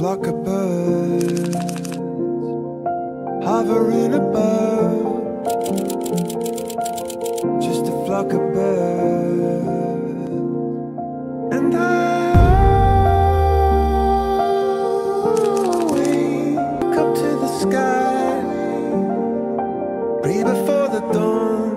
flock of birds hovering above. Just a flock of birds, and I up to the sky, pray before the dawn.